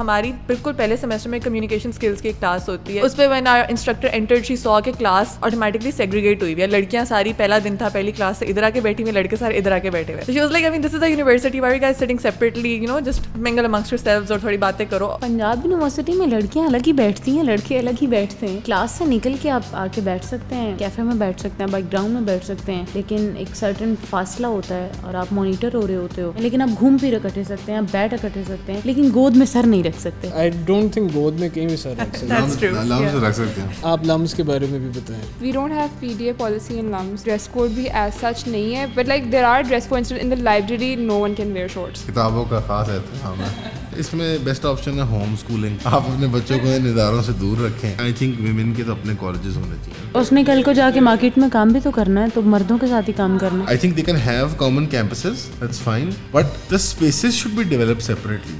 हमारी बिल्कुल पहले सेमेस्टर में कम्युनिकेशन स्किल्स की एक क्लास होती है। उस पर मैंने इंस्ट्रक्टर एंटर शी सॉ के क्लास ऑटोमेटिकली सेग्रीगेट हुई हुई है। लड़कियाँ सारी पहला दिन था पहली क्लास से इधर आके बैठी हुई लड़के सारे इधर आके बैठे हुए। She was like I mean this is a university why guys sitting separately you know just mingle amongst yourselves और थोड़ी बातें करो। पंजाब यूनिवर्सिटी में लड़कियाँ अलग ही बैठती हैं लड़के अलग ही बैठते हैं। क्लास से निकल के आप आके बैठ सकते हैं कैफ़े में बैठ सकते हैं बाइक ग्राउंड में बैठ सकते हैं। लेकिन एक सर्टन फासला होता है और आप मॉनिटर हो रहे होते हो। लेकिन आप घूम फिर इकट्ठे सकते हैं आप बैठ इकट्ठे सकते हैं। लेकिन गोद में सर नहीं रख रख सकते हैं। आई डोंट थिंक गोद में कहीं भी सर रख सकते हैं। लम्स रख सकते हैं। आप लम्स के बारे में भी बताएँ। We don't have PDA policy in LUMS dress code भी एज सच नहीं है but like there are dress code in the library no one can wear shorts किताबों का खास है हाँ, हम इसमें बेस्ट ऑप्शन है होम स्कूलिंग आप अपने बच्चों को इन इधारों से दूर रखें। आई थिंक वीमेन के तो अपने कॉलेजेस होने चाहिए। उसने कल को जाके मार्केट में काम भी तो करना है तो मर्दों के साथ ही काम करना। I think they can have common campuses that's fine but the spaces should be develop separately